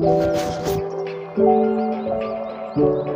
Thank you.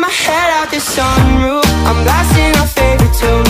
my head out the sunroof. I'm blasting our favorite tune.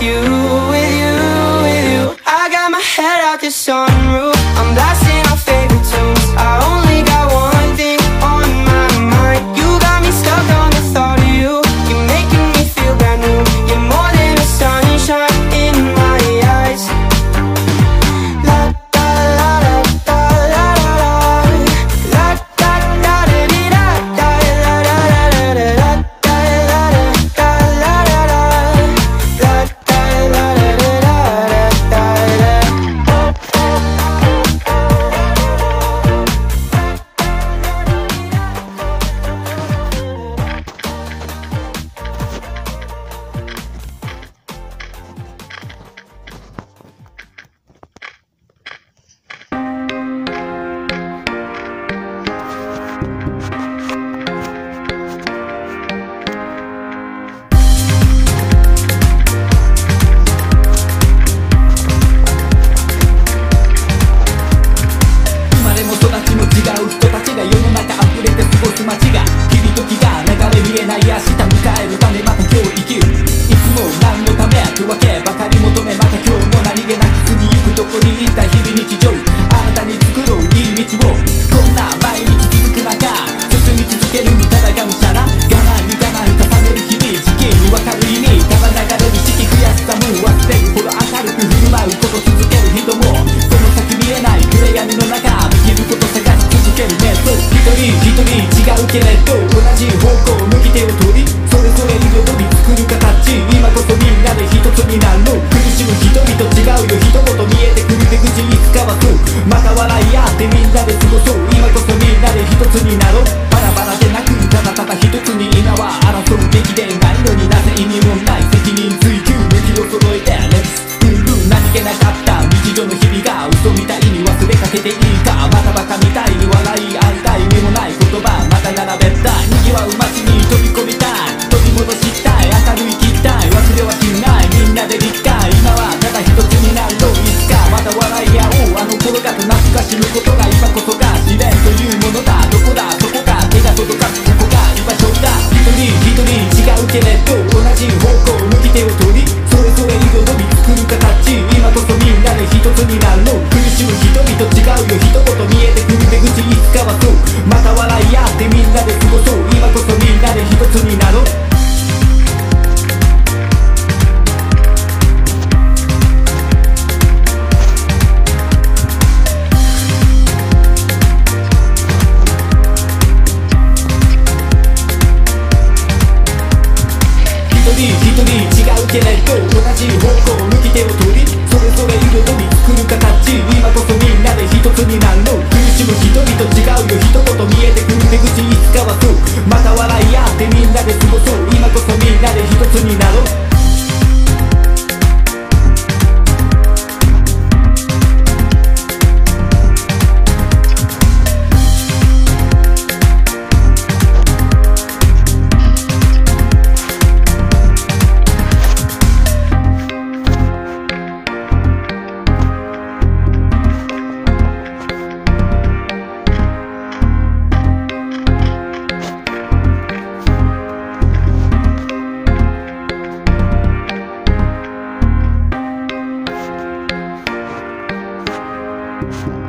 you. Beautiful.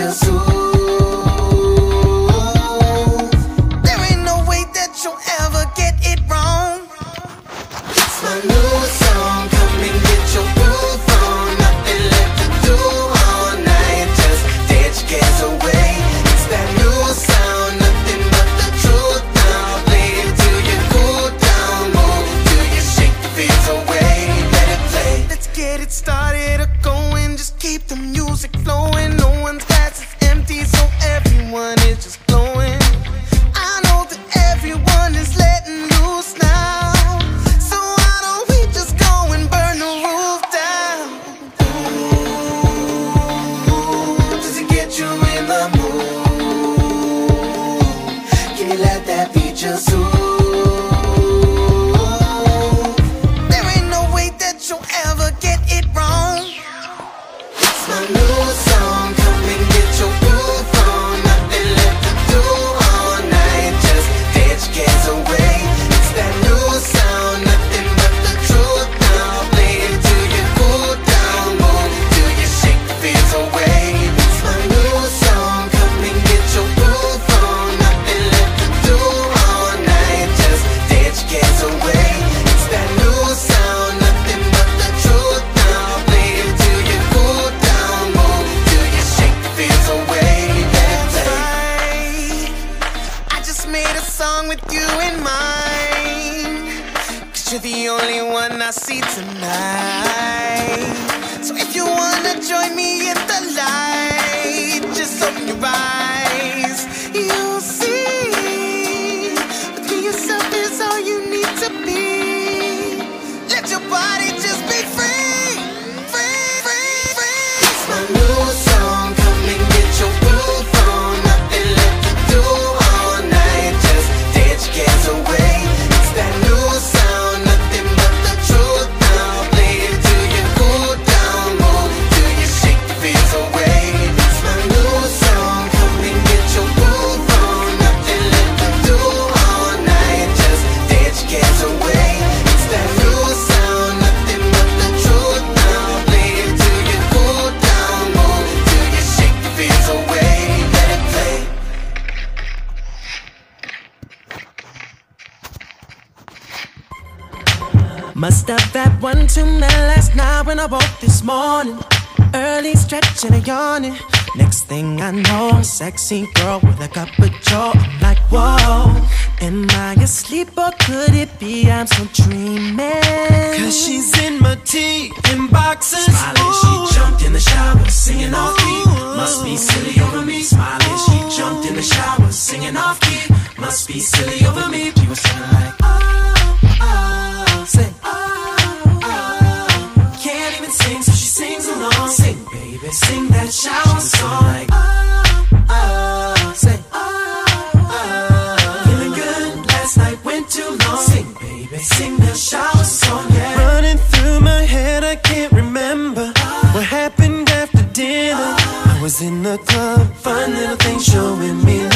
That Must have had one too many last night when I woke this morning. Early stretching and yawning. Next thing I know, a sexy girl with a cup of joe. I'm like, whoa, am I asleep or could it be I'm so dreaming? Cause she's in my tea in boxes. Smiling, she jumped in the shower, singing off key. Must be silly over me. Smiling, she jumped in the shower, singing off key. Must be silly over me. She was like, oh, oh, say, Sing, sing that shower song. Like, oh, oh, say, oh, oh. Feeling good, last night went too long. Sing, baby, sing that shower song, yeah. Running through my head, I can't remember oh. what happened after dinner. Oh. I was in the club, fun little things showing me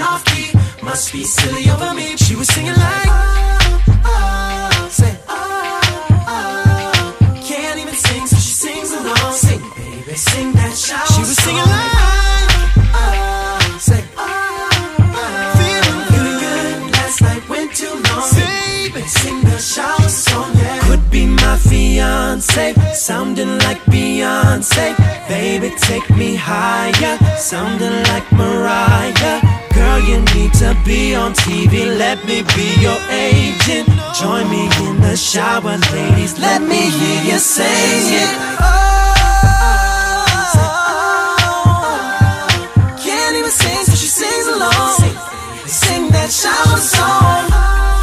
singing off key. Must be silly over me. She was singing like. Oh, oh, say, oh, oh. Can't even sing, so she sings along. Sing, baby, sing that shower. She was singing like. Oh, oh, say, oh, oh. Feeling good. Last night went too long. Baby, sing the shower song, yeah. Could be my fiance, sounding like Beyonce. Baby, take me higher, sounding like Mariah. You need to be on TV. Let me be your agent. Join me in the shower, ladies. Let me hear you sing it. Oh, can't even sing, so she sings along. Sing that shower song.